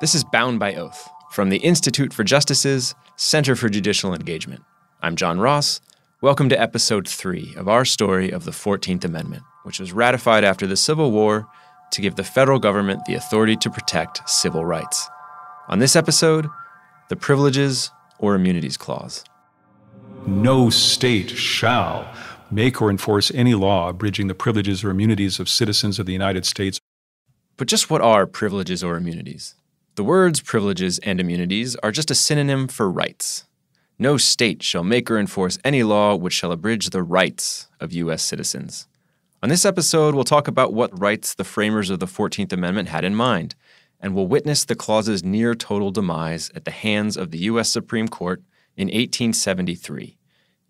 This is Bound by Oath from the Institute for Justice's Center for Judicial Engagement. I'm John Ross. Welcome to episode three of our story of the 14th Amendment, which was ratified after the Civil War to give the federal government the authority to protect civil rights. On this episode, the Privileges or Immunities Clause. No state shall make or enforce any law abridging the privileges or immunities of citizens of the United States. But just what are privileges or immunities? The words privileges and immunities are just a synonym for rights. No state shall make or enforce any law which shall abridge the rights of U.S. citizens. On this episode, we'll talk about what rights the framers of the 14th Amendment had in mind, and we'll witness the clause's near total demise at the hands of the U.S. Supreme Court in 1873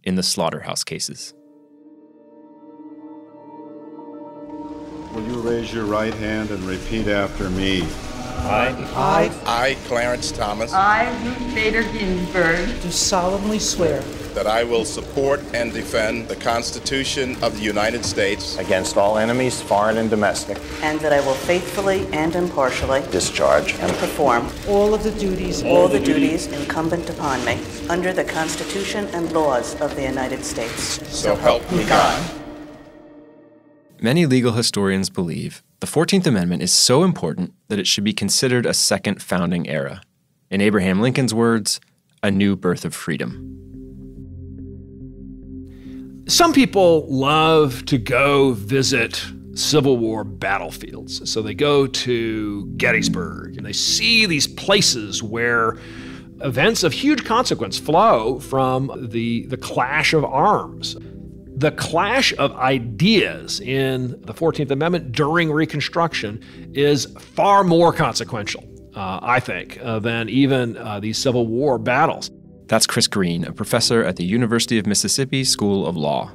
in the slaughterhouse cases. Will you raise your right hand and repeat after me? I, I, I, Clarence Thomas, I, Ruth Bader Ginsburg, do solemnly swear that I will support and defend the Constitution of the United States against all enemies, foreign and domestic, and that I will faithfully and impartially discharge and perform all of the duties all the duties incumbent upon me under the Constitution and laws of the United States. So help me God. Many legal historians believe the 14th Amendment is so important that it should be considered a second founding era. In Abraham Lincoln's words, a new birth of freedom. Some people love to go visit Civil War battlefields. So they go to Gettysburg and they see these places where events of huge consequence flow from the, the clash of arms. The clash of ideas in the 14th Amendment during Reconstruction is far more consequential, uh, I think, uh, than even uh, these Civil War battles. That's Chris Green, a professor at the University of Mississippi School of Law.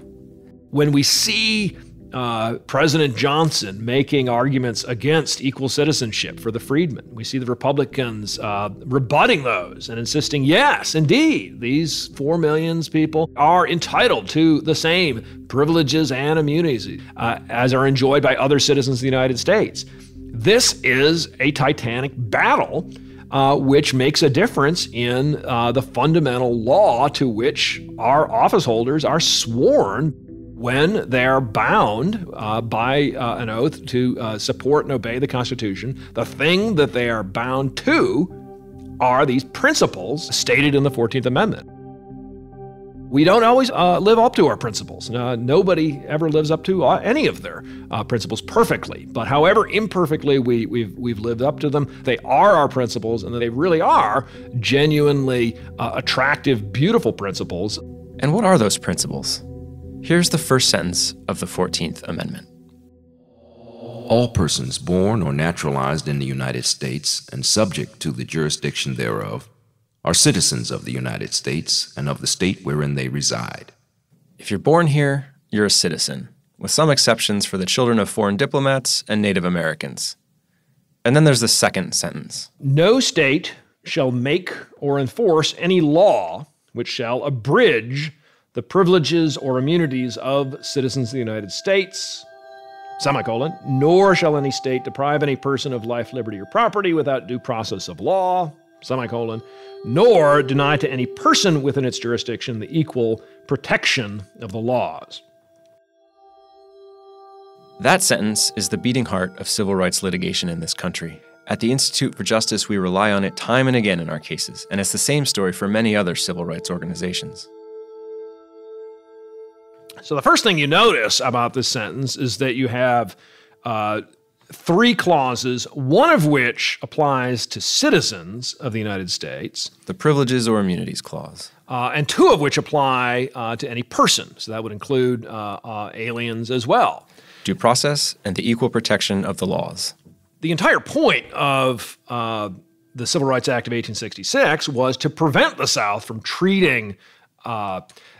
When we see uh, President Johnson making arguments against equal citizenship for the freedmen. We see the Republicans uh, rebutting those and insisting, yes, indeed, these four millions people are entitled to the same privileges and immunities uh, as are enjoyed by other citizens of the United States. This is a titanic battle. Uh, which makes a difference in uh, the fundamental law to which our office holders are sworn when they're bound uh, by uh, an oath to uh, support and obey the Constitution, the thing that they are bound to are these principles stated in the 14th Amendment. We don't always uh, live up to our principles. Uh, nobody ever lives up to uh, any of their principles perfectly. But however imperfectly we, we've, we've lived up to them, they are our principles, and they really are genuinely attractive, beautiful principles. And what are those principles? Here's the first sentence of the 14th Amendment All persons born or naturalized in the United States and subject to the jurisdiction thereof are citizens of the United States and of the state wherein they reside. If you're born here, you're a citizen, with some exceptions for the children of foreign diplomats and Native Americans. And then there's the second sentence No state shall make or enforce any law which shall abridge the privileges or immunities of citizens of the United States, semicolon, nor shall any state deprive any person of life, liberty, or property without due process of law, semicolon, nor deny to any person within its jurisdiction the equal protection of the laws. That sentence is the beating heart of civil rights litigation in this country. At the Institute for Justice, we rely on it time and again in our cases, and it's the same story for many other civil rights organizations. So, the first thing you notice about this sentence is that you have uh, three clauses, one of which applies to citizens of the United States. The Privileges or Immunities Clause. Uh, and two of which apply uh, to any person. So that would include uh, uh, aliens as well. Due process and the equal protection of the laws. The entire point of uh, the Civil Rights Act of 1866 was to prevent the South from treating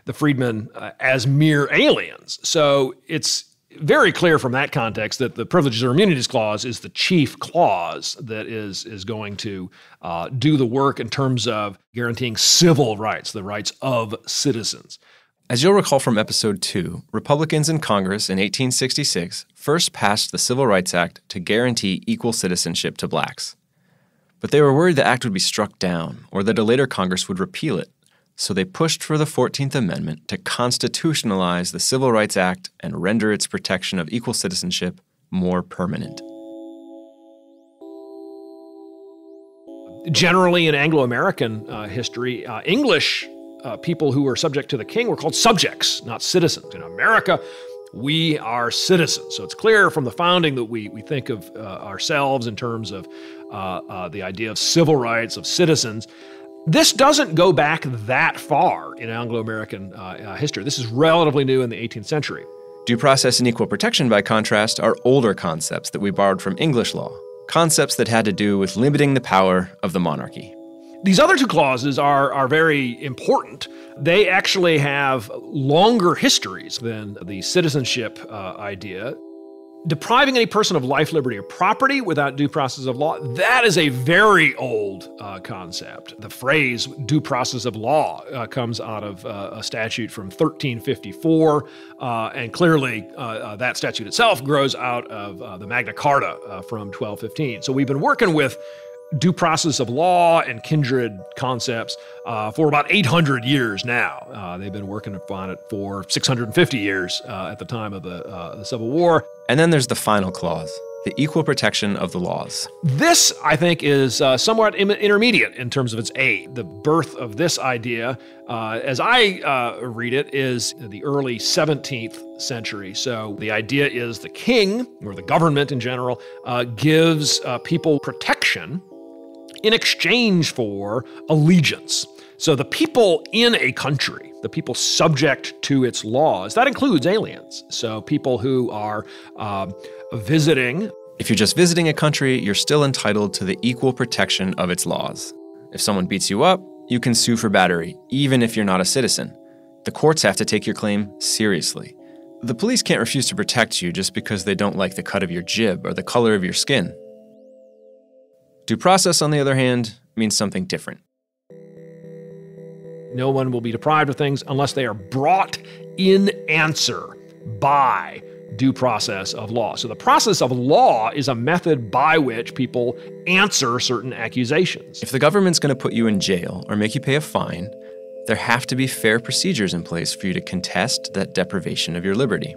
the freedmen as mere aliens. So it's very clear from that context that the privileges or immunities clause is the chief clause that is is going to uh, do the work in terms of guaranteeing civil rights, the rights of citizens. As you'll recall from episode 2, Republicans in Congress in 1866 first passed the Civil Rights Act to guarantee equal citizenship to blacks. But they were worried the act would be struck down or that a later Congress would repeal it. So they pushed for the 14th Amendment to constitutionalize the Civil Rights Act and render its protection of equal citizenship more permanent. Generally, in Anglo American uh, history, uh, English uh, people who were subject to the king were called subjects, not citizens. In America, we are citizens. So it's clear from the founding that we, we think of uh, ourselves in terms of uh, uh, the idea of civil rights, of citizens. This doesn't go back that far in Anglo American uh, history. This is relatively new in the 18th century. Due process and equal protection, by contrast, are older concepts that we borrowed from English law, concepts that had to do with limiting the power of the monarchy. These other two clauses are, are very important. They actually have longer histories than the citizenship uh, idea. Depriving any person of life, liberty, or property without due process of law, that is a very old uh, concept. The phrase due process of law uh, comes out of uh, a statute from 1354, uh, and clearly uh, uh, that statute itself grows out of the Magna Carta from 1215. So we've been working with due process of law and kindred concepts uh, for about 800 years now. Uh, they've been working on it for 650 years uh, at the time of the, uh, the Civil War. And then there's the final clause the equal protection of the laws. This, I think, is uh, somewhat Im- intermediate in terms of its age. The birth of this idea, uh, as I read it, is the early 17th century. So the idea is the king, or the government in general, gives people protection in exchange for allegiance. So the people in a country, the people subject to its laws, that includes aliens. So people who are uh, visiting. If you're just visiting a country, you're still entitled to the equal protection of its laws. If someone beats you up, you can sue for battery, even if you're not a citizen. The courts have to take your claim seriously. The police can't refuse to protect you just because they don't like the cut of your jib or the color of your skin. Due process, on the other hand, means something different. No one will be deprived of things unless they are brought in answer by due process of law. So the process of law is a method by which people answer certain accusations. If the government's going to put you in jail or make you pay a fine, there have to be fair procedures in place for you to contest that deprivation of your liberty.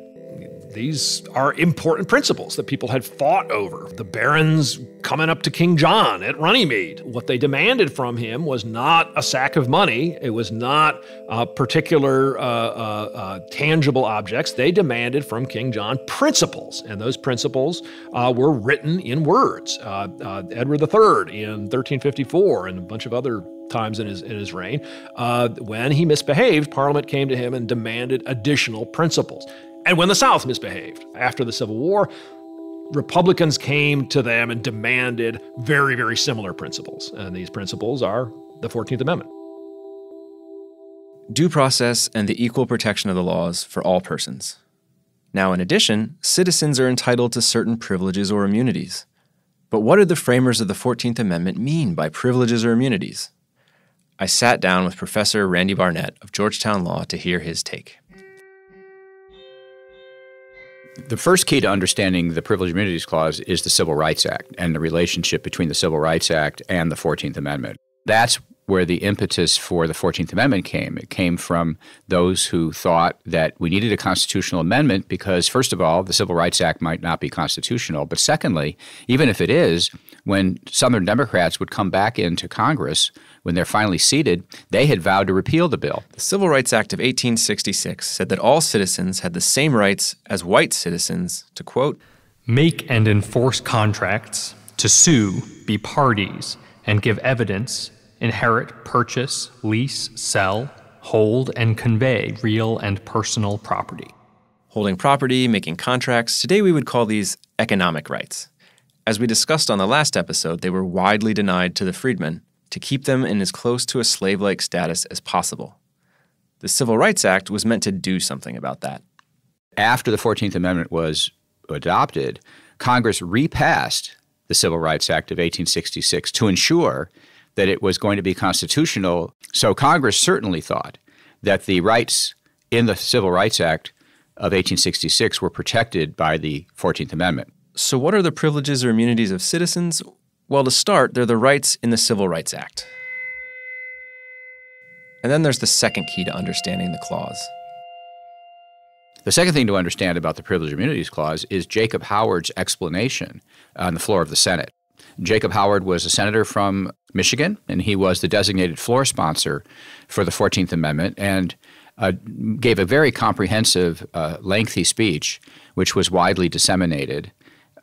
These are important principles that people had fought over. The barons coming up to King John at Runnymede. What they demanded from him was not a sack of money, it was not uh, particular uh, uh, uh tangible objects. They demanded from King John principles, and those principles uh, were written in words. Uh, Edward III in 1354 and a bunch of other times in his in his reign. Uh, when he misbehaved, Parliament came to him and demanded additional principles and when the South misbehaved. After the Civil War, Republicans came to them and demanded very, very similar principles. And these principles are the 14th Amendment. Due process and the equal protection of the laws for all persons. Now, in addition, citizens are entitled to certain privileges or immunities. But what did the framers of the 14th Amendment mean by privileges or immunities? I sat down with Professor Randy Barnett of Georgetown Law to hear his take. The first key to understanding the Privilege Immunities Clause is the Civil Rights Act and the relationship between the Civil Rights Act and the 14th Amendment. That's where the impetus for the 14th Amendment came. It came from those who thought that we needed a constitutional amendment because, first of all, the Civil Rights Act might not be constitutional. But secondly, even if it is, when Southern Democrats would come back into Congress, when they're finally seated, they had vowed to repeal the bill. The Civil Rights Act of 1866 said that all citizens had the same rights as white citizens to, quote, make and enforce contracts, to sue, be parties, and give evidence inherit, purchase, lease, sell, hold, and convey real and personal property. Holding property, making contracts, today we would call these economic rights. As we discussed on the last episode, they were widely denied to the freedmen to keep them in as close to a slave like status as possible. The Civil Rights Act was meant to do something about that. After the 14th Amendment was adopted, Congress repassed the Civil Rights Act of 1866 to ensure that it was going to be constitutional. So Congress certainly thought that the rights in the Civil Rights Act of 1866 were protected by the 14th Amendment. So, what are the privileges or immunities of citizens? Well, to start, they're the rights in the Civil Rights Act. And then there's the second key to understanding the clause. The second thing to understand about the Privilege Immunities Clause is Jacob Howard's explanation on the floor of the Senate. Jacob Howard was a senator from Michigan, and he was the designated floor sponsor for the 14th Amendment and uh, gave a very comprehensive, uh, lengthy speech, which was widely disseminated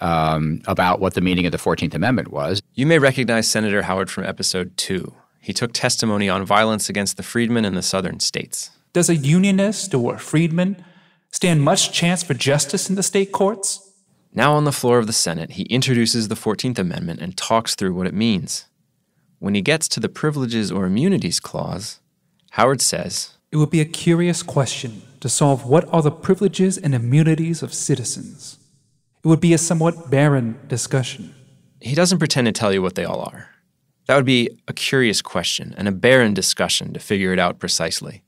um, about what the meaning of the 14th Amendment was. You may recognize Senator Howard from episode two. He took testimony on violence against the freedmen in the southern states. Does a unionist or a freedman stand much chance for justice in the state courts? Now, on the floor of the Senate, he introduces the 14th Amendment and talks through what it means. When he gets to the Privileges or Immunities Clause, Howard says It would be a curious question to solve what are the privileges and immunities of citizens. It would be a somewhat barren discussion. He doesn't pretend to tell you what they all are. That would be a curious question and a barren discussion to figure it out precisely.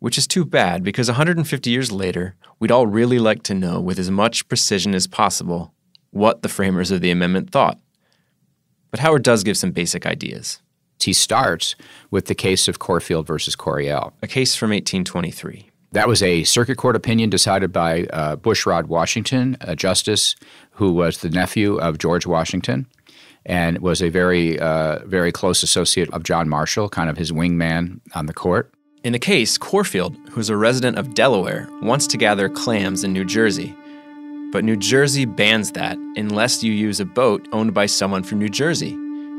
Which is too bad because 150 years later, we'd all really like to know with as much precision as possible what the framers of the amendment thought. But Howard does give some basic ideas. He starts with the case of Corfield versus Coryell, a case from 1823. That was a circuit court opinion decided by uh, Bushrod Washington, a justice who was the nephew of George Washington and was a very, uh, very close associate of John Marshall, kind of his wingman on the court. In the case, Corfield, who's a resident of Delaware, wants to gather clams in New Jersey. But New Jersey bans that unless you use a boat owned by someone from New Jersey.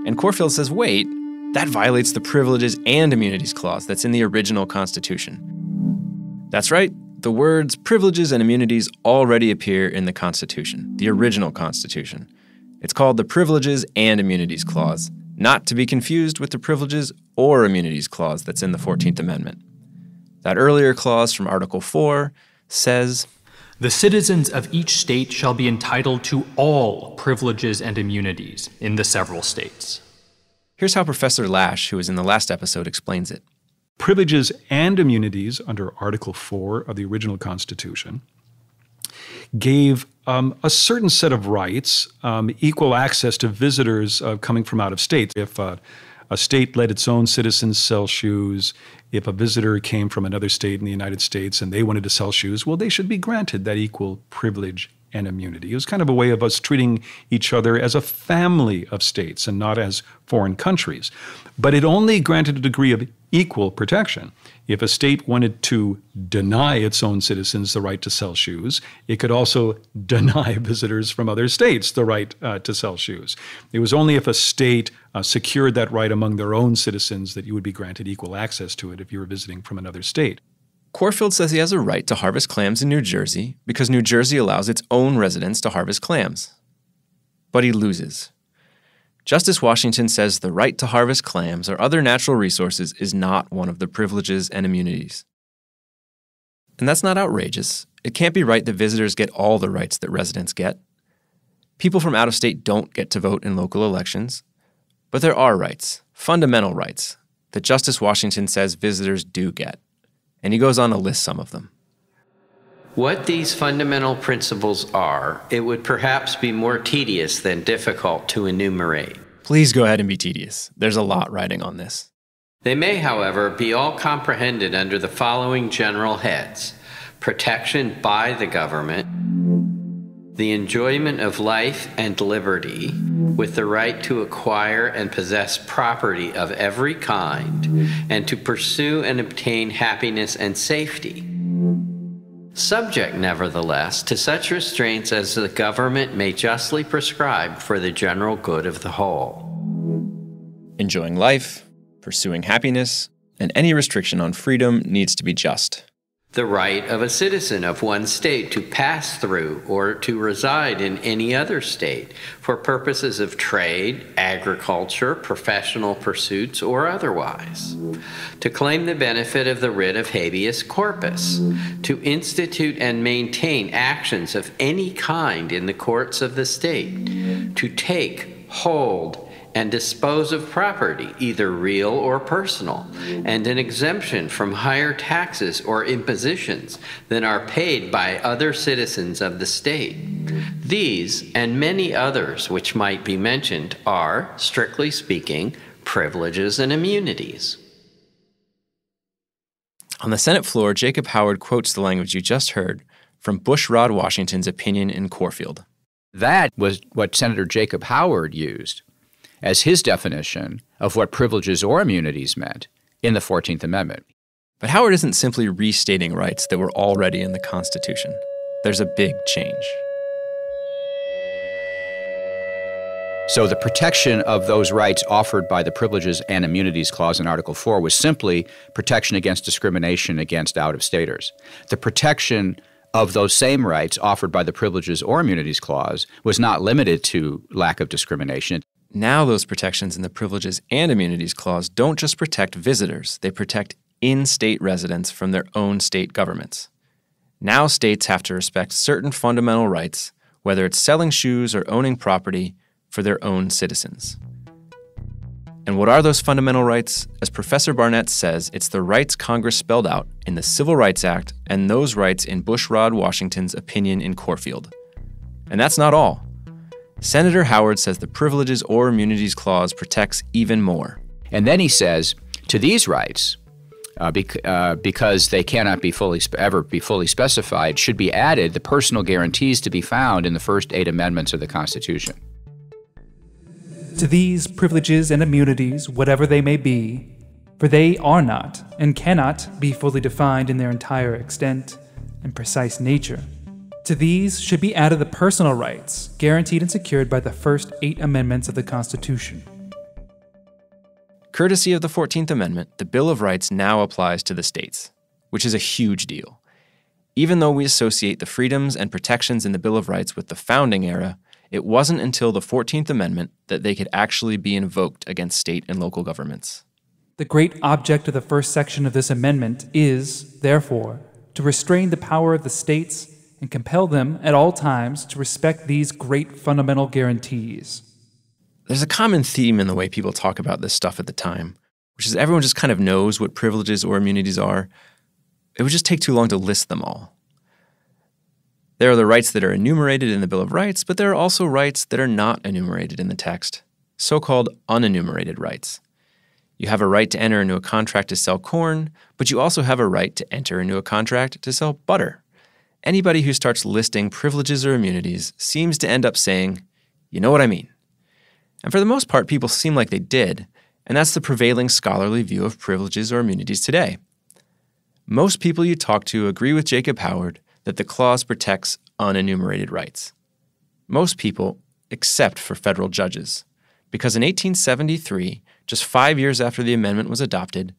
And Corfield says, wait, that violates the Privileges and Immunities Clause that's in the original Constitution. That's right, the words privileges and immunities already appear in the Constitution, the original Constitution. It's called the Privileges and Immunities Clause, not to be confused with the Privileges or Immunities Clause that's in the 14th Amendment. That earlier clause from Article 4 says The citizens of each state shall be entitled to all privileges and immunities in the several states. Here's how Professor Lash, who was in the last episode, explains it. Privileges and immunities under Article 4 of the original Constitution gave um, a certain set of rights, um, equal access to visitors uh, coming from out of state. If uh, a state let its own citizens sell shoes, if a visitor came from another state in the United States and they wanted to sell shoes, well, they should be granted that equal privilege and immunity. It was kind of a way of us treating each other as a family of states and not as foreign countries. But it only granted a degree of equal protection. If a state wanted to deny its own citizens the right to sell shoes, it could also deny visitors from other states the right uh, to sell shoes. It was only if a state uh, secured that right among their own citizens that you would be granted equal access to it if you were visiting from another state. Corfield says he has a right to harvest clams in New Jersey because New Jersey allows its own residents to harvest clams. But he loses. Justice Washington says the right to harvest clams or other natural resources is not one of the privileges and immunities. And that's not outrageous. It can't be right that visitors get all the rights that residents get. People from out of state don't get to vote in local elections. But there are rights, fundamental rights, that Justice Washington says visitors do get. And he goes on to list some of them. What these fundamental principles are, it would perhaps be more tedious than difficult to enumerate. Please go ahead and be tedious. There's a lot riding on this. They may, however, be all comprehended under the following general heads protection by the government, the enjoyment of life and liberty, with the right to acquire and possess property of every kind, and to pursue and obtain happiness and safety subject, nevertheless, to such restraints as the government may justly prescribe for the general good of the whole. Enjoying life, pursuing happiness, and any restriction on freedom needs to be just the right of a citizen of one state to pass through or to reside in any other state for purposes of trade, agriculture, professional pursuits, or otherwise, to claim the benefit of the writ of habeas corpus, to institute and maintain actions of any kind in the courts of the state, to take, hold, and dispose of property, either real or personal, and an exemption from higher taxes or impositions than are paid by other citizens of the state. These and many others which might be mentioned are, strictly speaking, privileges and immunities. On the Senate floor, Jacob Howard quotes the language you just heard from Bushrod Washington's opinion in Corfield. That was what Senator Jacob Howard used as his definition of what privileges or immunities meant in the 14th Amendment. But Howard isn't simply restating rights that were already in the Constitution. There's a big change. So the protection of those rights offered by the Privileges and Immunities Clause in Article 4 was simply protection against discrimination against out of staters. The protection of those same rights offered by the Privileges or Immunities Clause was not limited to lack of discrimination. Now, those protections in the Privileges and Immunities Clause don't just protect visitors, they protect in state residents from their own state governments. Now, states have to respect certain fundamental rights, whether it's selling shoes or owning property for their own citizens. And what are those fundamental rights? As Professor Barnett says, it's the rights Congress spelled out in the Civil Rights Act and those rights in Bushrod Washington's opinion in Corfield. And that's not all. Senator Howard says the Privileges or Immunities Clause protects even more. And then he says to these rights, uh, bec- uh, because they cannot be fully spe- ever be fully specified, should be added the personal guarantees to be found in the first eight amendments of the Constitution. To these privileges and immunities, whatever they may be, for they are not and cannot be fully defined in their entire extent and precise nature. To these should be added the personal rights guaranteed and secured by the first eight amendments of the Constitution. Courtesy of the 14th Amendment, the Bill of Rights now applies to the states, which is a huge deal. Even though we associate the freedoms and protections in the Bill of Rights with the founding era, it wasn't until the 14th Amendment that they could actually be invoked against state and local governments. The great object of the first section of this amendment is, therefore, to restrain the power of the states and compel them at all times to respect these great fundamental guarantees. There's a common theme in the way people talk about this stuff at the time, which is everyone just kind of knows what privileges or immunities are. It would just take too long to list them all. There are the rights that are enumerated in the Bill of Rights, but there are also rights that are not enumerated in the text, so called unenumerated rights. You have a right to enter into a contract to sell corn, but you also have a right to enter into a contract to sell butter. Anybody who starts listing privileges or immunities seems to end up saying, you know what I mean. And for the most part, people seem like they did, and that's the prevailing scholarly view of privileges or immunities today. Most people you talk to agree with Jacob Howard that the clause protects unenumerated rights. Most people, except for federal judges, because in 1873, just five years after the amendment was adopted,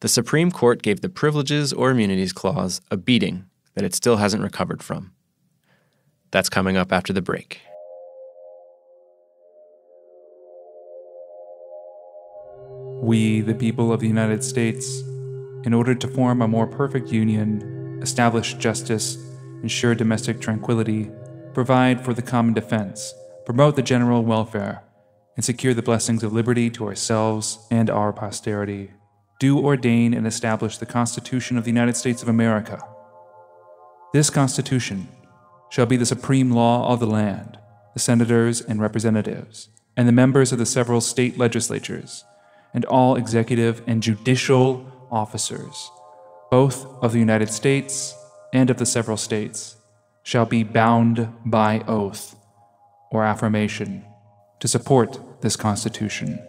the Supreme Court gave the Privileges or Immunities Clause a beating that it still hasn't recovered from. That's coming up after the break. We, the people of the United States, in order to form a more perfect union, establish justice, ensure domestic tranquility, provide for the common defense, promote the general welfare, and secure the blessings of liberty to ourselves and our posterity, do ordain and establish the Constitution of the United States of America. This Constitution shall be the supreme law of the land, the senators and representatives, and the members of the several state legislatures, and all executive and judicial officers, both of the United States and of the several states, shall be bound by oath or affirmation to support this Constitution.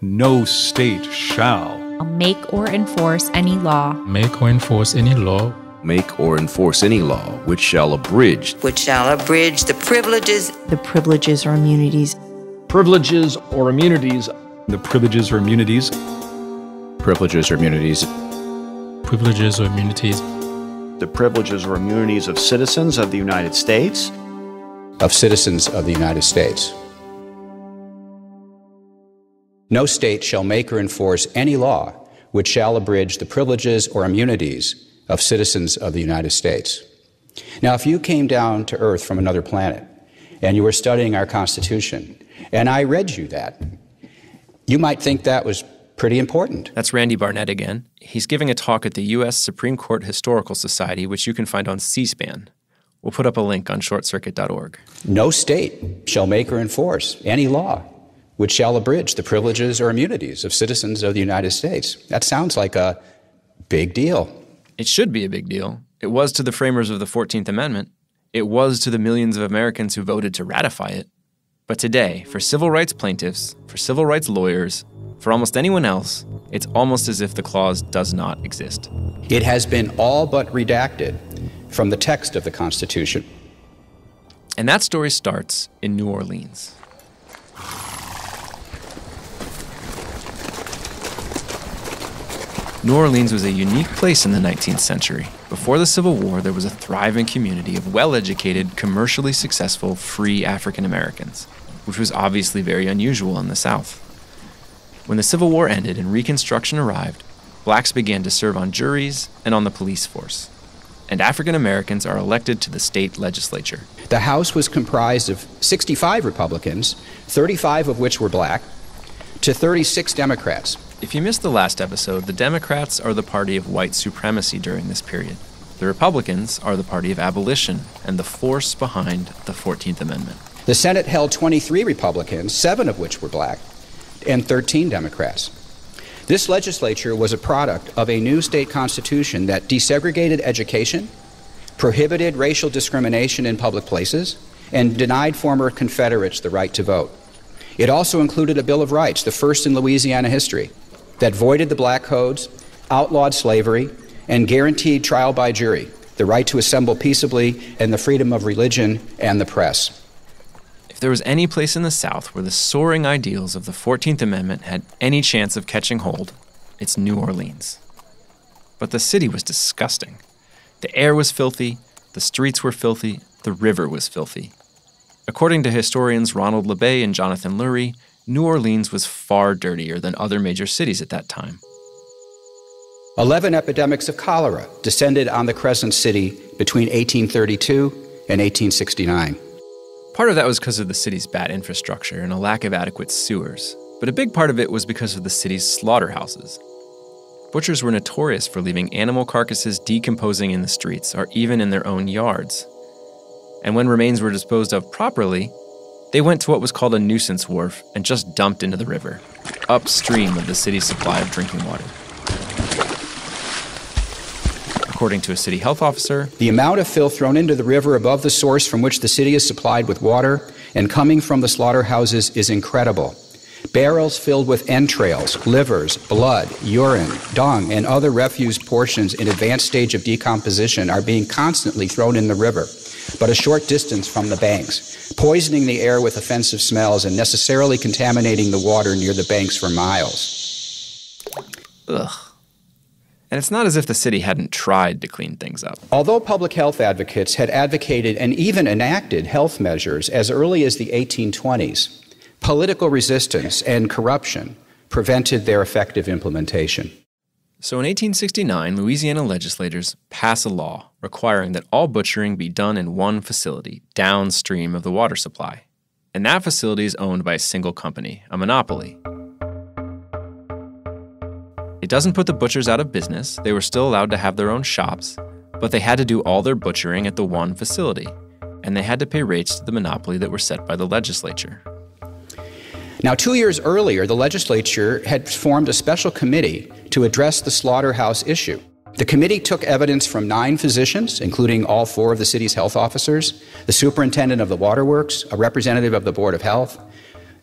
No state shall make or enforce any law. Make or enforce any law. Make or enforce any law which shall abridge. Which shall abridge the privileges. The privileges or immunities. Privileges or immunities. The privileges or immunities. Privileges or immunities. Privileges or immunities. The privileges or immunities of citizens of the United States. Of citizens of the United States. No state shall make or enforce any law which shall abridge the privileges or immunities of citizens of the United States. Now, if you came down to Earth from another planet and you were studying our Constitution, and I read you that, you might think that was pretty important. That's Randy Barnett again. He's giving a talk at the U.S. Supreme Court Historical Society, which you can find on C SPAN. We'll put up a link on shortcircuit.org. No state shall make or enforce any law which shall abridge the privileges or immunities of citizens of the United States. That sounds like a big deal. It should be a big deal. It was to the framers of the 14th Amendment. It was to the millions of Americans who voted to ratify it. But today, for civil rights plaintiffs, for civil rights lawyers, for almost anyone else, it's almost as if the clause does not exist. It has been all but redacted from the text of the Constitution. And that story starts in New Orleans. New Orleans was a unique place in the 19th century. Before the Civil War, there was a thriving community of well educated, commercially successful, free African Americans, which was obviously very unusual in the South. When the Civil War ended and Reconstruction arrived, blacks began to serve on juries and on the police force. And African Americans are elected to the state legislature. The House was comprised of 65 Republicans, 35 of which were black, to 36 Democrats. If you missed the last episode, the Democrats are the party of white supremacy during this period. The Republicans are the party of abolition and the force behind the 14th Amendment. The Senate held 23 Republicans, seven of which were black, and 13 Democrats. This legislature was a product of a new state constitution that desegregated education, prohibited racial discrimination in public places, and denied former Confederates the right to vote. It also included a Bill of Rights, the first in Louisiana history, that voided the black codes, outlawed slavery, and guaranteed trial by jury, the right to assemble peaceably, and the freedom of religion and the press. If there was any place in the South where the soaring ideals of the 14th Amendment had any chance of catching hold, it's New Orleans. But the city was disgusting. The air was filthy, the streets were filthy, the river was filthy. According to historians Ronald Labbé and Jonathan Lurie, New Orleans was far dirtier than other major cities at that time. Eleven epidemics of cholera descended on the Crescent City between 1832 and 1869. Part of that was because of the city's bad infrastructure and a lack of adequate sewers, but a big part of it was because of the city's slaughterhouses. Butchers were notorious for leaving animal carcasses decomposing in the streets or even in their own yards. And when remains were disposed of properly, they went to what was called a nuisance wharf and just dumped into the river, upstream of the city's supply of drinking water. According to a city health officer, the amount of filth thrown into the river above the source from which the city is supplied with water and coming from the slaughterhouses is incredible. Barrels filled with entrails, livers, blood, urine, dung, and other refuse portions in advanced stage of decomposition are being constantly thrown in the river, but a short distance from the banks, poisoning the air with offensive smells and necessarily contaminating the water near the banks for miles. Ugh. And it's not as if the city hadn't tried to clean things up. Although public health advocates had advocated and even enacted health measures as early as the 1820s, political resistance and corruption prevented their effective implementation. So in 1869, Louisiana legislators pass a law requiring that all butchering be done in one facility downstream of the water supply. And that facility is owned by a single company, a monopoly. It doesn't put the butchers out of business. They were still allowed to have their own shops, but they had to do all their butchering at the one facility, and they had to pay rates to the monopoly that were set by the legislature. Now, two years earlier, the legislature had formed a special committee to address the slaughterhouse issue. The committee took evidence from nine physicians, including all four of the city's health officers, the superintendent of the waterworks, a representative of the Board of Health,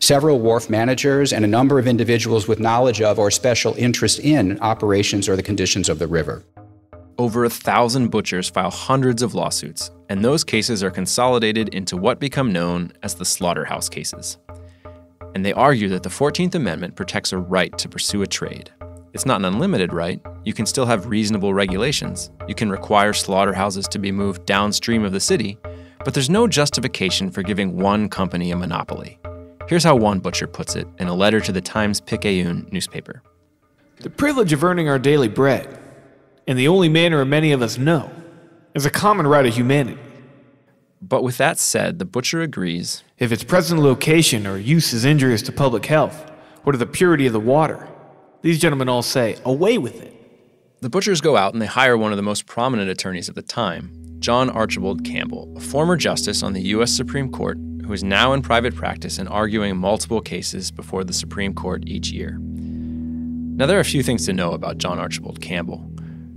several wharf managers, and a number of individuals with knowledge of or special interest in operations or the conditions of the river. Over a thousand butchers file hundreds of lawsuits, and those cases are consolidated into what become known as the slaughterhouse cases. And they argue that the 14th Amendment protects a right to pursue a trade. It's not an unlimited right. You can still have reasonable regulations. You can require slaughterhouses to be moved downstream of the city, but there's no justification for giving one company a monopoly. Here's how one butcher puts it in a letter to the Times Picayune newspaper The privilege of earning our daily bread, in the only manner many of us know, is a common right of humanity. But with that said, the butcher agrees If its present location or use is injurious to public health or to the purity of the water, these gentlemen all say, away with it. The butchers go out and they hire one of the most prominent attorneys of the time, John Archibald Campbell, a former justice on the U.S. Supreme Court who is now in private practice and arguing multiple cases before the Supreme Court each year. Now, there are a few things to know about John Archibald Campbell.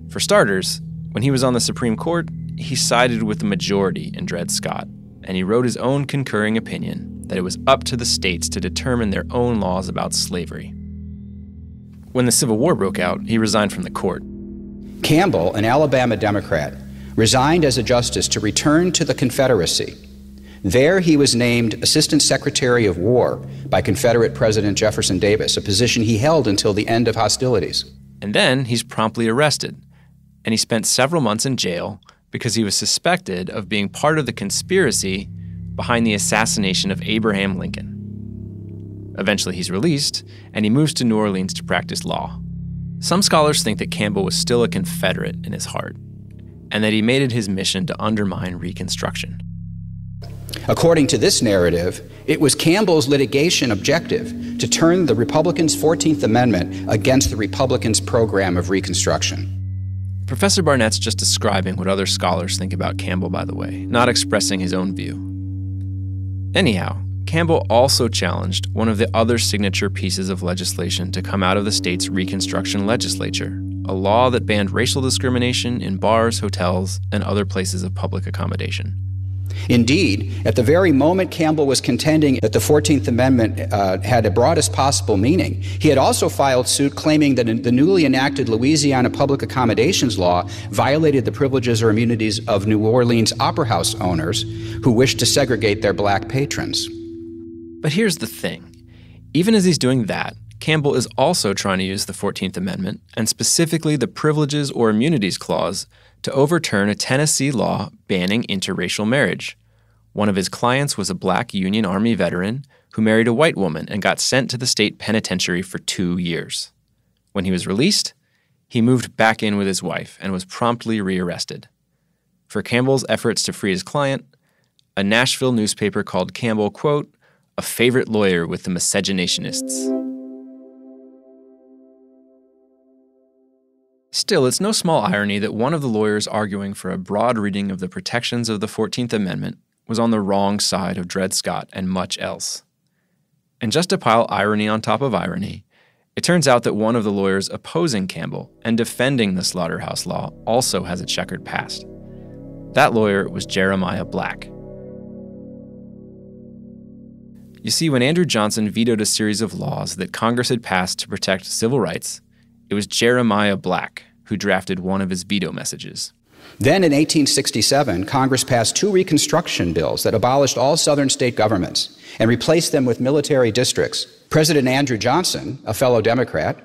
For starters, when he was on the Supreme Court, he sided with the majority in Dred Scott, and he wrote his own concurring opinion that it was up to the states to determine their own laws about slavery. When the Civil War broke out, he resigned from the court. Campbell, an Alabama Democrat, resigned as a justice to return to the Confederacy. There, he was named Assistant Secretary of War by Confederate President Jefferson Davis, a position he held until the end of hostilities. And then he's promptly arrested, and he spent several months in jail because he was suspected of being part of the conspiracy behind the assassination of Abraham Lincoln. Eventually, he's released, and he moves to New Orleans to practice law. Some scholars think that Campbell was still a Confederate in his heart, and that he made it his mission to undermine Reconstruction. According to this narrative, it was Campbell's litigation objective to turn the Republicans' 14th Amendment against the Republicans' program of Reconstruction. Professor Barnett's just describing what other scholars think about Campbell, by the way, not expressing his own view. Anyhow, Campbell also challenged one of the other signature pieces of legislation to come out of the state's Reconstruction legislature a law that banned racial discrimination in bars, hotels, and other places of public accommodation. Indeed, at the very moment Campbell was contending that the 14th Amendment uh, had the broadest possible meaning, he had also filed suit claiming that the newly enacted Louisiana Public Accommodations Law violated the privileges or immunities of New Orleans opera house owners who wished to segregate their black patrons. But here's the thing even as he's doing that, Campbell is also trying to use the 14th Amendment, and specifically the Privileges or Immunities Clause, to overturn a Tennessee law banning interracial marriage. One of his clients was a black Union Army veteran who married a white woman and got sent to the state penitentiary for two years. When he was released, he moved back in with his wife and was promptly rearrested. For Campbell's efforts to free his client, a Nashville newspaper called Campbell, quote, a favorite lawyer with the miscegenationists. Still, it's no small irony that one of the lawyers arguing for a broad reading of the protections of the 14th Amendment was on the wrong side of Dred Scott and much else. And just to pile irony on top of irony, it turns out that one of the lawyers opposing Campbell and defending the slaughterhouse law also has a checkered past. That lawyer was Jeremiah Black. You see, when Andrew Johnson vetoed a series of laws that Congress had passed to protect civil rights, it was Jeremiah Black who drafted one of his veto messages. Then in 1867, Congress passed two Reconstruction bills that abolished all Southern state governments and replaced them with military districts. President Andrew Johnson, a fellow Democrat,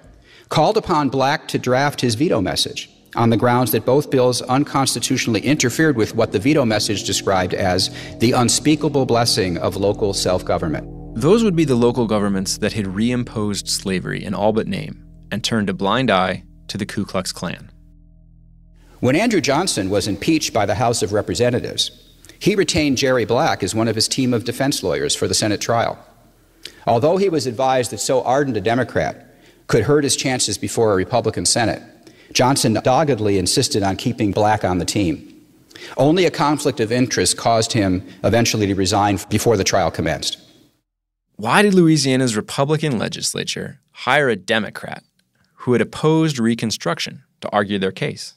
called upon Black to draft his veto message on the grounds that both bills unconstitutionally interfered with what the veto message described as the unspeakable blessing of local self government. Those would be the local governments that had reimposed slavery in all but name and turned a blind eye to the Ku Klux Klan. When Andrew Johnson was impeached by the House of Representatives, he retained Jerry Black as one of his team of defense lawyers for the Senate trial. Although he was advised that so ardent a Democrat could hurt his chances before a Republican Senate, Johnson doggedly insisted on keeping Black on the team. Only a conflict of interest caused him eventually to resign before the trial commenced. Why did Louisiana's Republican legislature hire a Democrat who had opposed Reconstruction to argue their case?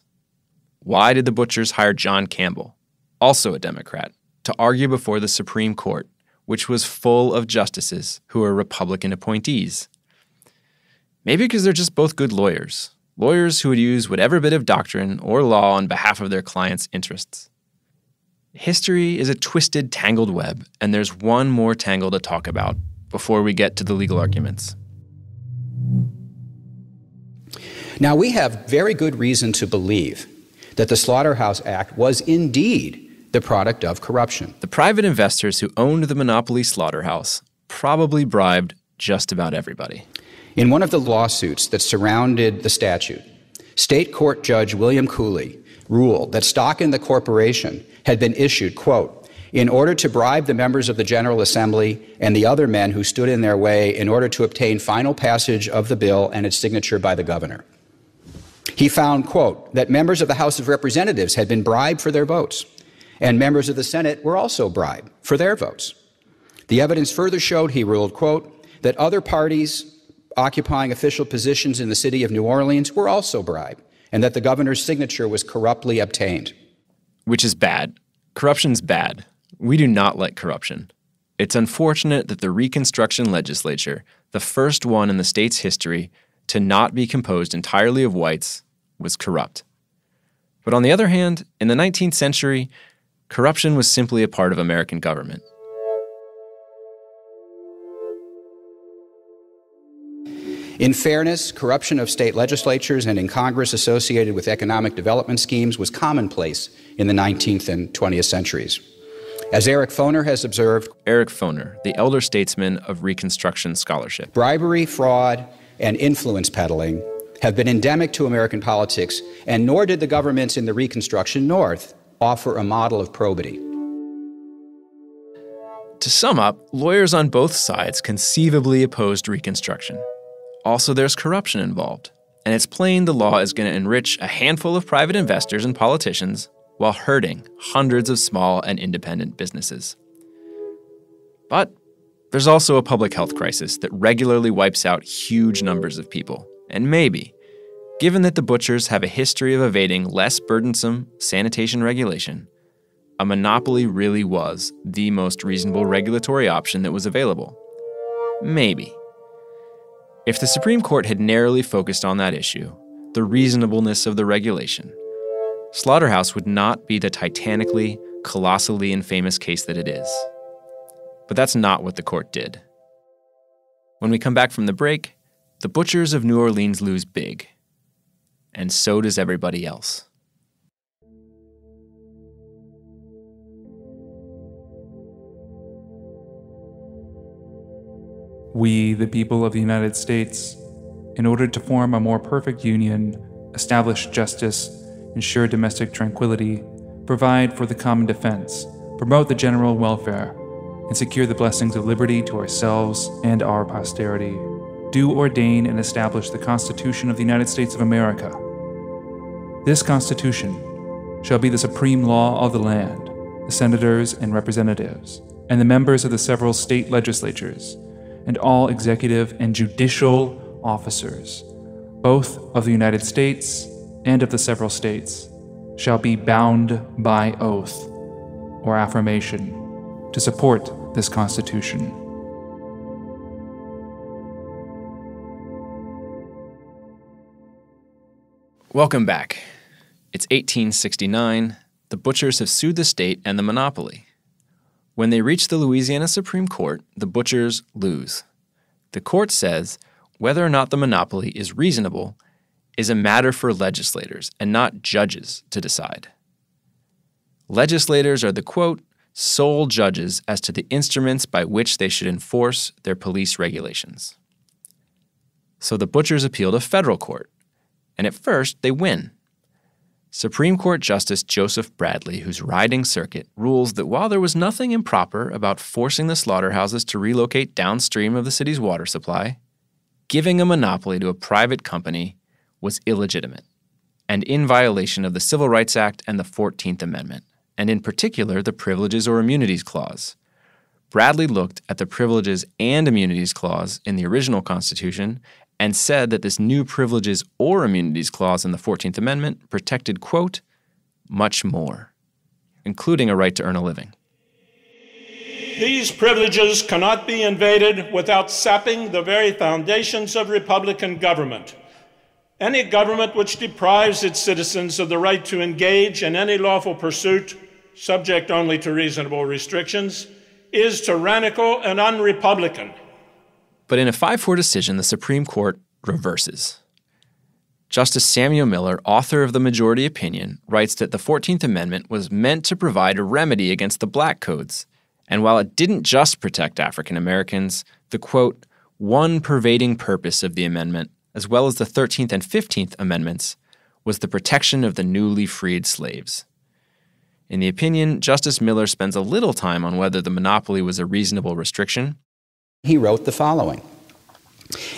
Why did the Butchers hire John Campbell, also a Democrat, to argue before the Supreme Court, which was full of justices who were Republican appointees? Maybe because they're just both good lawyers, lawyers who would use whatever bit of doctrine or law on behalf of their clients' interests. History is a twisted, tangled web, and there's one more tangle to talk about before we get to the legal arguments. Now, we have very good reason to believe that the Slaughterhouse Act was indeed the product of corruption. The private investors who owned the monopoly slaughterhouse probably bribed just about everybody. In one of the lawsuits that surrounded the statute, State Court Judge William Cooley ruled that stock in the corporation had been issued, quote, in order to bribe the members of the General Assembly and the other men who stood in their way in order to obtain final passage of the bill and its signature by the governor. He found, quote, that members of the House of Representatives had been bribed for their votes, and members of the Senate were also bribed for their votes. The evidence further showed, he ruled, quote, that other parties occupying official positions in the city of New Orleans were also bribed, and that the governor's signature was corruptly obtained. Which is bad. Corruption's bad. We do not like corruption. It's unfortunate that the Reconstruction legislature, the first one in the state's history to not be composed entirely of whites, was corrupt. But on the other hand, in the 19th century, corruption was simply a part of American government. In fairness, corruption of state legislatures and in Congress associated with economic development schemes was commonplace in the 19th and 20th centuries. As Eric Foner has observed, Eric Foner, the elder statesman of Reconstruction scholarship, bribery, fraud, and influence peddling have been endemic to American politics, and nor did the governments in the Reconstruction North offer a model of probity. To sum up, lawyers on both sides conceivably opposed Reconstruction. Also, there's corruption involved, and it's plain the law is going to enrich a handful of private investors and politicians while hurting hundreds of small and independent businesses. But there's also a public health crisis that regularly wipes out huge numbers of people. And maybe, given that the butchers have a history of evading less burdensome sanitation regulation, a monopoly really was the most reasonable regulatory option that was available. Maybe. If the Supreme Court had narrowly focused on that issue, the reasonableness of the regulation, Slaughterhouse would not be the titanically, colossally infamous case that it is. But that's not what the court did. When we come back from the break, the butchers of New Orleans lose big. And so does everybody else. We, the people of the United States, in order to form a more perfect union, establish justice, ensure domestic tranquility, provide for the common defense, promote the general welfare, and secure the blessings of liberty to ourselves and our posterity, do ordain and establish the Constitution of the United States of America. This Constitution shall be the supreme law of the land, the senators and representatives, and the members of the several state legislatures and all executive and judicial officers, both of the United States and of the several states, shall be bound by oath or affirmation to support this Constitution. Welcome back. It's 1869. The butchers have sued the state and the monopoly. When they reach the Louisiana Supreme Court, the butchers lose. The court says whether or not the monopoly is reasonable is a matter for legislators and not judges to decide. Legislators are the quote, sole judges as to the instruments by which they should enforce their police regulations. So the butchers appeal to federal court, and at first they win. Supreme Court Justice Joseph Bradley, who's riding circuit, rules that while there was nothing improper about forcing the slaughterhouses to relocate downstream of the city's water supply, giving a monopoly to a private company was illegitimate and in violation of the Civil Rights Act and the 14th Amendment, and in particular the Privileges or Immunities Clause. Bradley looked at the Privileges and Immunities Clause in the original Constitution and said that this new privileges or immunities clause in the 14th Amendment protected, quote, much more, including a right to earn a living. These privileges cannot be invaded without sapping the very foundations of Republican government. Any government which deprives its citizens of the right to engage in any lawful pursuit, subject only to reasonable restrictions, is tyrannical and unrepublican. But in a 5 4 decision, the Supreme Court reverses. Justice Samuel Miller, author of the majority opinion, writes that the 14th Amendment was meant to provide a remedy against the black codes. And while it didn't just protect African Americans, the quote, one pervading purpose of the amendment, as well as the 13th and 15th Amendments, was the protection of the newly freed slaves. In the opinion, Justice Miller spends a little time on whether the monopoly was a reasonable restriction. He wrote the following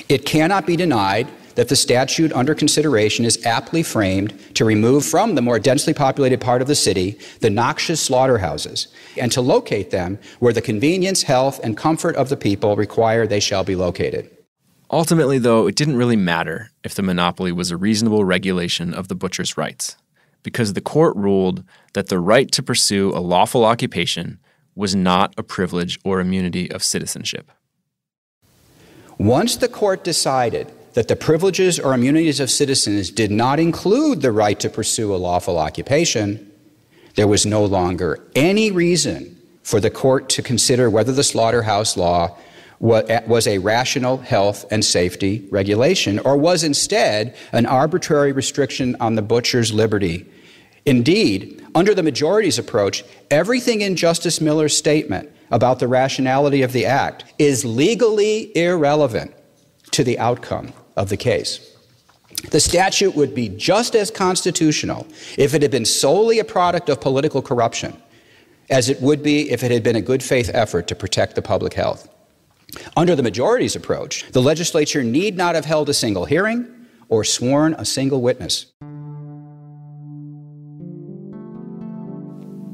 It cannot be denied that the statute under consideration is aptly framed to remove from the more densely populated part of the city the noxious slaughterhouses and to locate them where the convenience, health, and comfort of the people require they shall be located. Ultimately, though, it didn't really matter if the monopoly was a reasonable regulation of the butcher's rights, because the court ruled that the right to pursue a lawful occupation was not a privilege or immunity of citizenship. Once the court decided that the privileges or immunities of citizens did not include the right to pursue a lawful occupation, there was no longer any reason for the court to consider whether the slaughterhouse law was a rational health and safety regulation or was instead an arbitrary restriction on the butcher's liberty. Indeed, under the majority's approach, everything in Justice Miller's statement about the rationality of the act is legally irrelevant to the outcome of the case. The statute would be just as constitutional if it had been solely a product of political corruption as it would be if it had been a good faith effort to protect the public health. Under the majority's approach, the legislature need not have held a single hearing or sworn a single witness.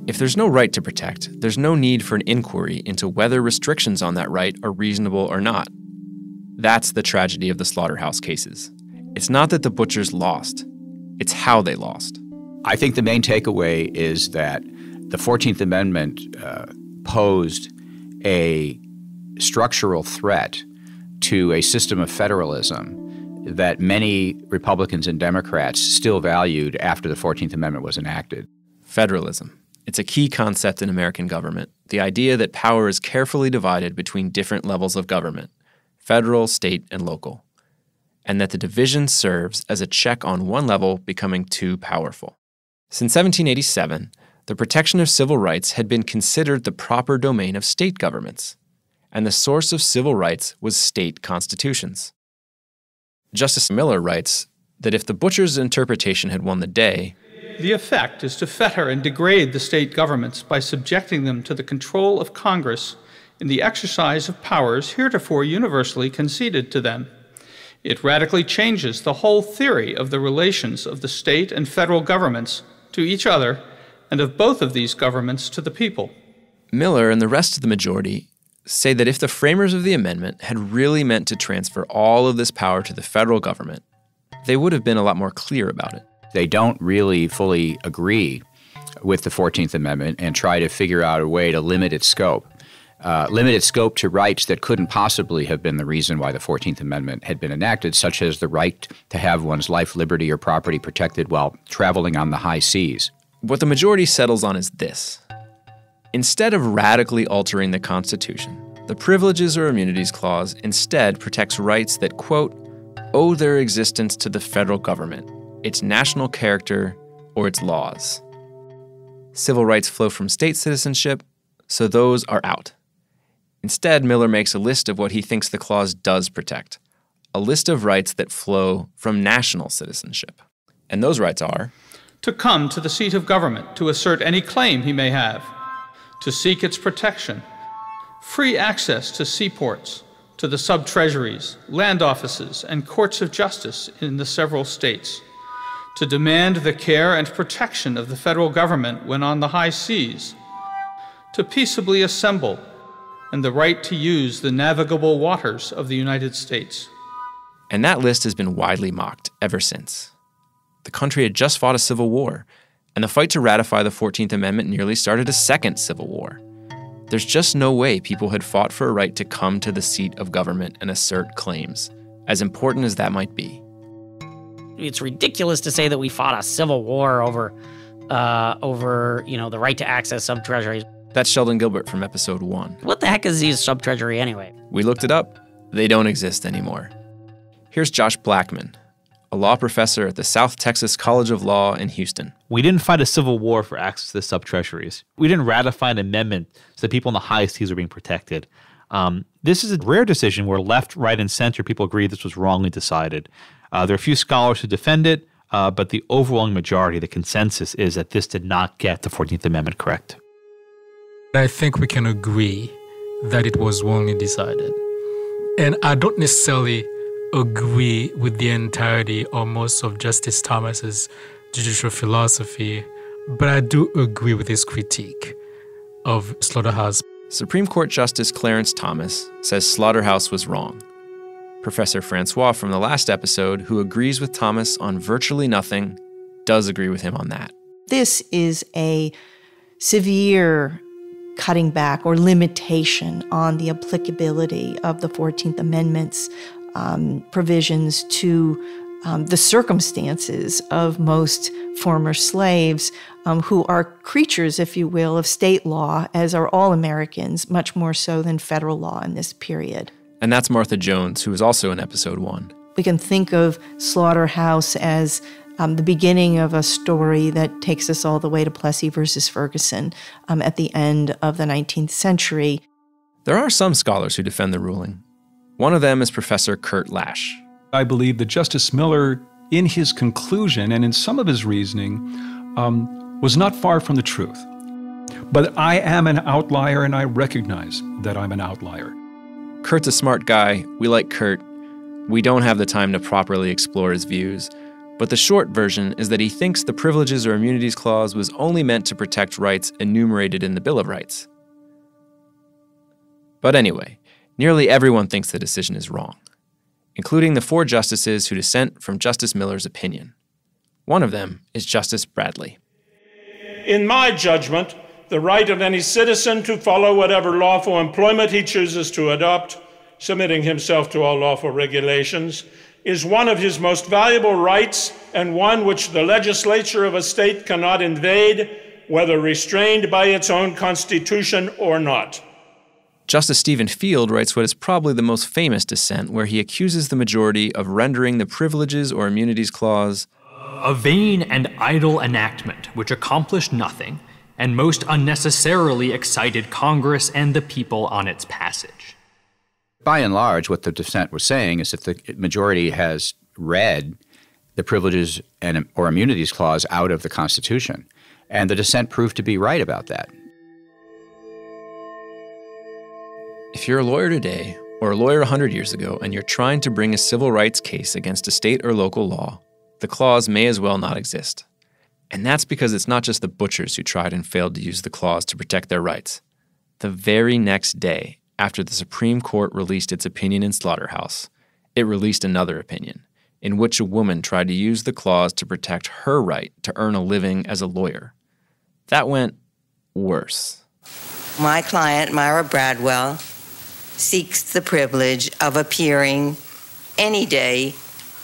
If there's no right to protect, there's no need for an inquiry into whether restrictions on that right are reasonable or not. That's the tragedy of the slaughterhouse cases. It's not that the butchers lost, it's how they lost. I think the main takeaway is that the 14th Amendment uh, posed a structural threat to a system of federalism that many Republicans and Democrats still valued after the 14th Amendment was enacted. Federalism. It's a key concept in American government the idea that power is carefully divided between different levels of government federal, state, and local, and that the division serves as a check on one level becoming too powerful. Since 1787, the protection of civil rights had been considered the proper domain of state governments, and the source of civil rights was state constitutions. Justice Miller writes that if the butcher's interpretation had won the day, the effect is to fetter and degrade the state governments by subjecting them to the control of Congress in the exercise of powers heretofore universally conceded to them. It radically changes the whole theory of the relations of the state and federal governments to each other and of both of these governments to the people. Miller and the rest of the majority say that if the framers of the amendment had really meant to transfer all of this power to the federal government, they would have been a lot more clear about it. They don't really fully agree with the 14th Amendment and try to figure out a way to limit its scope uh, limited scope to rights that couldn't possibly have been the reason why the 14th Amendment had been enacted, such as the right to have one's life, liberty, or property protected while traveling on the high seas. What the majority settles on is this Instead of radically altering the Constitution, the Privileges or Immunities Clause instead protects rights that, quote, owe their existence to the federal government, its national character, or its laws. Civil rights flow from state citizenship, so those are out. Instead, Miller makes a list of what he thinks the clause does protect a list of rights that flow from national citizenship. And those rights are to come to the seat of government to assert any claim he may have, to seek its protection, free access to seaports, to the sub treasuries, land offices, and courts of justice in the several states, to demand the care and protection of the federal government when on the high seas, to peaceably assemble and the right to use the navigable waters of the United States. And that list has been widely mocked ever since. The country had just fought a civil war, and the fight to ratify the 14th Amendment nearly started a second civil war. There's just no way people had fought for a right to come to the seat of government and assert claims, as important as that might be. It's ridiculous to say that we fought a civil war over, uh, over you know, the right to access sub treasuries. That's Sheldon Gilbert from episode one. What the heck is the subtreasury anyway? We looked it up. They don't exist anymore. Here's Josh Blackman, a law professor at the South Texas College of Law in Houston. We didn't fight a civil war for access to the subtreasuries. We didn't ratify an amendment so that people in the high seas are being protected. Um, this is a rare decision where left, right, and center people agree this was wrongly decided. Uh, there are a few scholars who defend it. Uh, but the overwhelming majority, the consensus, is that this did not get the 14th Amendment correct. I think we can agree that it was wrongly decided. And I don't necessarily agree with the entirety or most of Justice Thomas's judicial philosophy, but I do agree with his critique of Slaughterhouse. Supreme Court Justice Clarence Thomas says Slaughterhouse was wrong. Professor Francois from the last episode, who agrees with Thomas on virtually nothing, does agree with him on that. This is a severe cutting back or limitation on the applicability of the 14th Amendment's um, provisions to um, the circumstances of most former slaves um, who are creatures, if you will, of state law, as are all Americans, much more so than federal law in this period. And that's Martha Jones, who was also in episode one. We can think of Slaughterhouse as um, the beginning of a story that takes us all the way to Plessy versus Ferguson um, at the end of the 19th century. There are some scholars who defend the ruling. One of them is Professor Kurt Lash. I believe that Justice Miller, in his conclusion and in some of his reasoning, um, was not far from the truth. But I am an outlier and I recognize that I'm an outlier. Kurt's a smart guy. We like Kurt. We don't have the time to properly explore his views. But the short version is that he thinks the Privileges or Immunities Clause was only meant to protect rights enumerated in the Bill of Rights. But anyway, nearly everyone thinks the decision is wrong, including the four justices who dissent from Justice Miller's opinion. One of them is Justice Bradley. In my judgment, the right of any citizen to follow whatever lawful employment he chooses to adopt, submitting himself to all lawful regulations, is one of his most valuable rights and one which the legislature of a state cannot invade, whether restrained by its own constitution or not. Justice Stephen Field writes what is probably the most famous dissent, where he accuses the majority of rendering the Privileges or Immunities Clause a vain and idle enactment which accomplished nothing and most unnecessarily excited Congress and the people on its passage. By and large, what the dissent was saying is that the majority has read the Privileges and or Immunities Clause out of the Constitution, and the dissent proved to be right about that. If you're a lawyer today, or a lawyer 100 years ago, and you're trying to bring a civil rights case against a state or local law, the clause may as well not exist. And that's because it's not just the butchers who tried and failed to use the clause to protect their rights. The very next day, after the Supreme Court released its opinion in Slaughterhouse, it released another opinion, in which a woman tried to use the clause to protect her right to earn a living as a lawyer. That went worse. My client, Myra Bradwell, seeks the privilege of appearing any day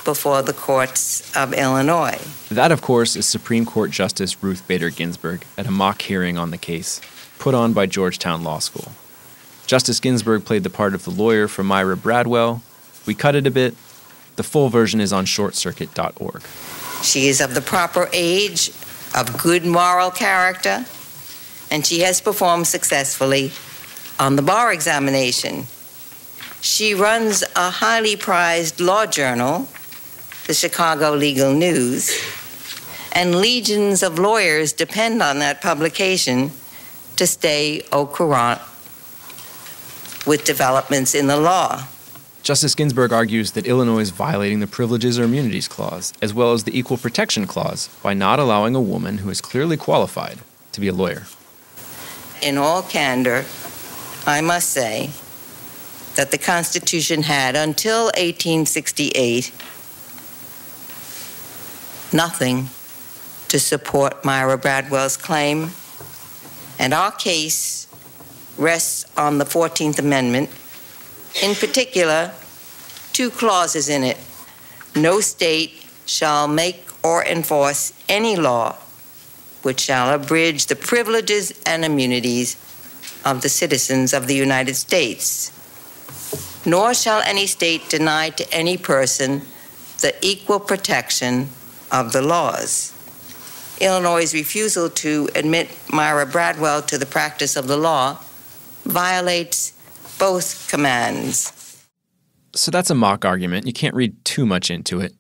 before the courts of Illinois. That, of course, is Supreme Court Justice Ruth Bader Ginsburg at a mock hearing on the case, put on by Georgetown Law School. Justice Ginsburg played the part of the lawyer for Myra Bradwell. We cut it a bit. The full version is on shortcircuit.org. She is of the proper age, of good moral character, and she has performed successfully on the bar examination. She runs a highly prized law journal, the Chicago Legal News, and legions of lawyers depend on that publication to stay au courant with developments in the law. Justice Ginsburg argues that Illinois is violating the Privileges or Immunities Clause, as well as the Equal Protection Clause, by not allowing a woman who is clearly qualified to be a lawyer. In all candor, I must say that the Constitution had, until 1868, nothing to support Myra Bradwell's claim, and our case rests on the 14th Amendment, in particular, two clauses in it. No state shall make or enforce any law which shall abridge the privileges and immunities of the citizens of the United States. Nor shall any state deny to any person the equal protection of the laws. Illinois' refusal to admit Myra Bradwell to the practice of the law violates both commands. So that's a mock argument. You can't read too much into it.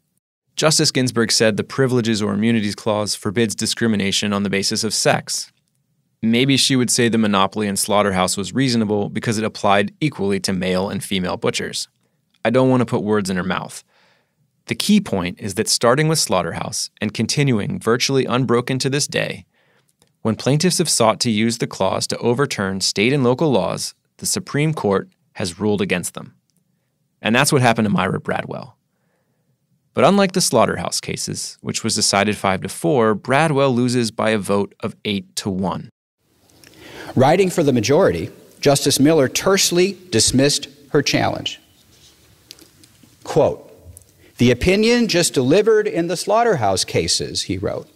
Justice Ginsburg said the Privileges or Immunities Clause forbids discrimination on the basis of sex. Maybe she would say the monopoly in slaughterhouse was reasonable because it applied equally to male and female butchers. I don't want to put words in her mouth. The key point is that starting with slaughterhouse and continuing virtually unbroken to this day, when plaintiffs have sought to use the clause to overturn state and local laws, the Supreme Court has ruled against them. And that's what happened to Myra Bradwell. But unlike the slaughterhouse cases, which was decided 5 to 4, Bradwell loses by a vote of 8 to 1. Writing for the majority, Justice Miller tersely dismissed her challenge. Quote, the opinion just delivered in the slaughterhouse cases, he wrote,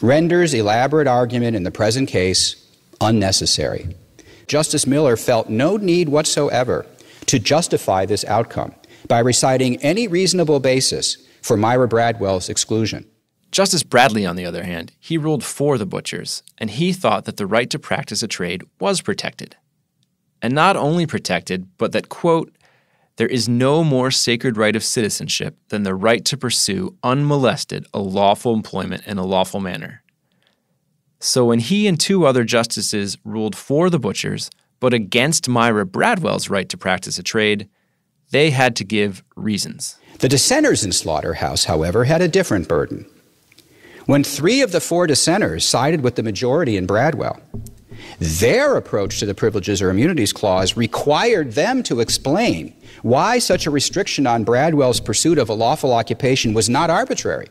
renders elaborate argument in the present case unnecessary. Justice Miller felt no need whatsoever to justify this outcome by reciting any reasonable basis for Myra Bradwell's exclusion. Justice Bradley, on the other hand, he ruled for the butchers, and he thought that the right to practice a trade was protected. And not only protected, but that, quote, there is no more sacred right of citizenship than the right to pursue unmolested a lawful employment in a lawful manner. So when he and two other justices ruled for the butchers, but against Myra Bradwell's right to practice a trade, they had to give reasons. The dissenters in Slaughterhouse, however, had a different burden. When three of the four dissenters sided with the majority in Bradwell, their approach to the Privileges or Immunities Clause required them to explain why such a restriction on Bradwell's pursuit of a lawful occupation was not arbitrary.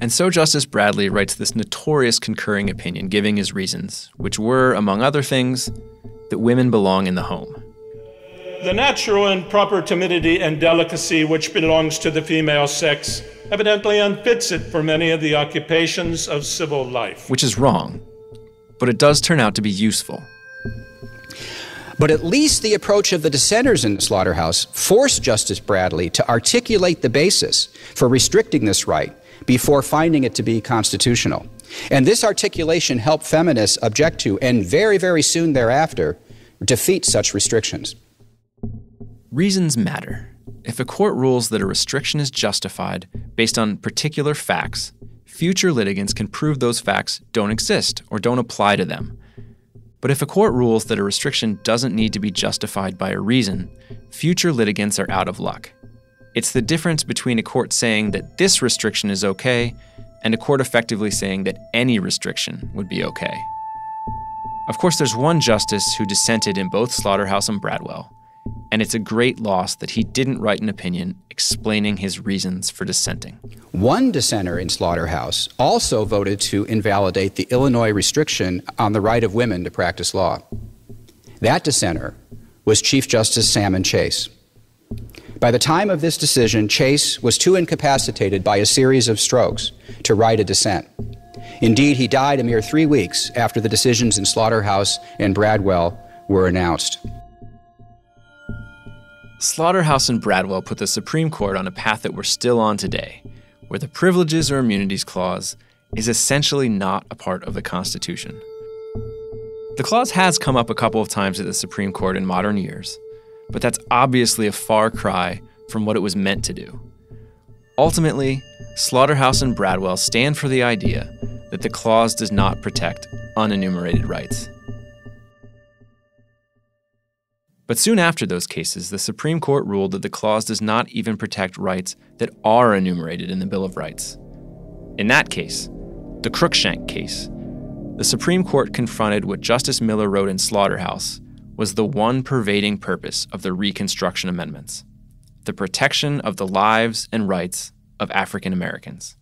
And so Justice Bradley writes this notorious concurring opinion, giving his reasons, which were, among other things, that women belong in the home. The natural and proper timidity and delicacy which belongs to the female sex evidently unfits it for many of the occupations of civil life. Which is wrong, but it does turn out to be useful. But at least the approach of the dissenters in the slaughterhouse forced Justice Bradley to articulate the basis for restricting this right before finding it to be constitutional. And this articulation helped feminists object to and very, very soon thereafter defeat such restrictions. Reasons matter. If a court rules that a restriction is justified based on particular facts, future litigants can prove those facts don't exist or don't apply to them. But if a court rules that a restriction doesn't need to be justified by a reason, future litigants are out of luck. It's the difference between a court saying that this restriction is okay and a court effectively saying that any restriction would be okay. Of course, there's one justice who dissented in both Slaughterhouse and Bradwell, and it's a great loss that he didn't write an opinion explaining his reasons for dissenting. One dissenter in Slaughterhouse also voted to invalidate the Illinois restriction on the right of women to practice law. That dissenter was Chief Justice Salmon Chase. By the time of this decision, Chase was too incapacitated by a series of strokes to write a dissent. Indeed, he died a mere three weeks after the decisions in Slaughterhouse and Bradwell were announced. Slaughterhouse and Bradwell put the Supreme Court on a path that we're still on today, where the Privileges or Immunities Clause is essentially not a part of the Constitution. The clause has come up a couple of times at the Supreme Court in modern years, but that's obviously a far cry from what it was meant to do. Ultimately, Slaughterhouse and Bradwell stand for the idea that the clause does not protect unenumerated rights. But soon after those cases, the Supreme Court ruled that the clause does not even protect rights that are enumerated in the Bill of Rights. In that case, the Cruikshank case, the Supreme Court confronted what Justice Miller wrote in Slaughterhouse was the one pervading purpose of the Reconstruction Amendments the protection of the lives and rights of African Americans.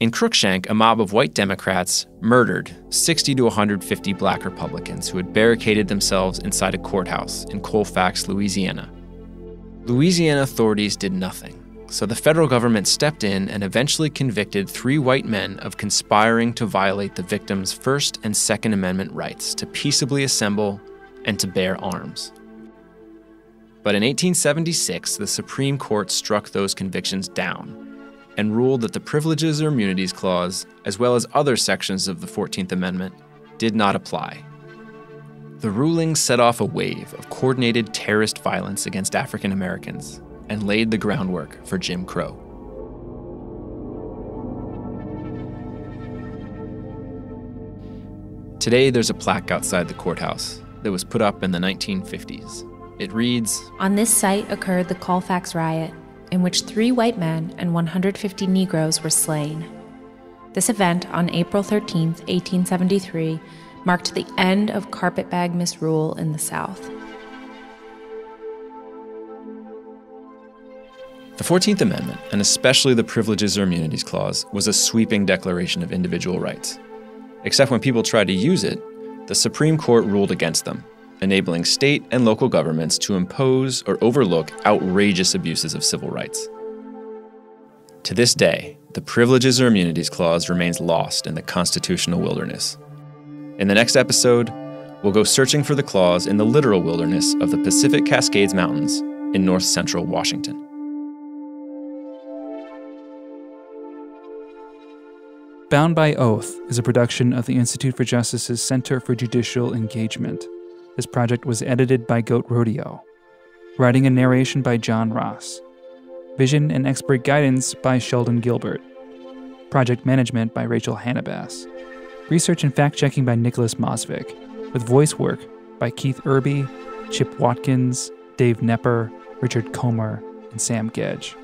In Cruikshank, a mob of white Democrats murdered 60 to 150 black Republicans who had barricaded themselves inside a courthouse in Colfax, Louisiana. Louisiana authorities did nothing, so the federal government stepped in and eventually convicted three white men of conspiring to violate the victims' First and Second Amendment rights to peaceably assemble and to bear arms. But in 1876, the Supreme Court struck those convictions down and ruled that the Privileges or Immunities Clause, as well as other sections of the 14th Amendment, did not apply. The ruling set off a wave of coordinated terrorist violence against African Americans and laid the groundwork for Jim Crow. Today, there's a plaque outside the courthouse that was put up in the 1950s. It reads On this site occurred the Colfax riot, in which three white men and 150 Negroes were slain. This event on April 13, 1873, marked the end of carpetbag misrule in the South. The 14th Amendment, and especially the Privileges or Immunities Clause, was a sweeping declaration of individual rights. Except when people tried to use it, the Supreme Court ruled against them, enabling state and local governments to impose or overlook outrageous abuses of civil rights. To this day, the Privileges or Immunities Clause remains lost in the constitutional wilderness. In the next episode, we'll go searching for the clause in the literal wilderness of the Pacific Cascades Mountains in north central Washington. Bound by Oath is a production of the Institute for Justice's Center for Judicial Engagement. This project was edited by Goat Rodeo. Writing and narration by John Ross. Vision and expert guidance by Sheldon Gilbert. Project management by Rachel Hannabass. Research and fact checking by Nicholas Mosvick, with voice work by Keith Irby, Chip Watkins, Dave Nepper, Richard Comer, and Sam Gedge.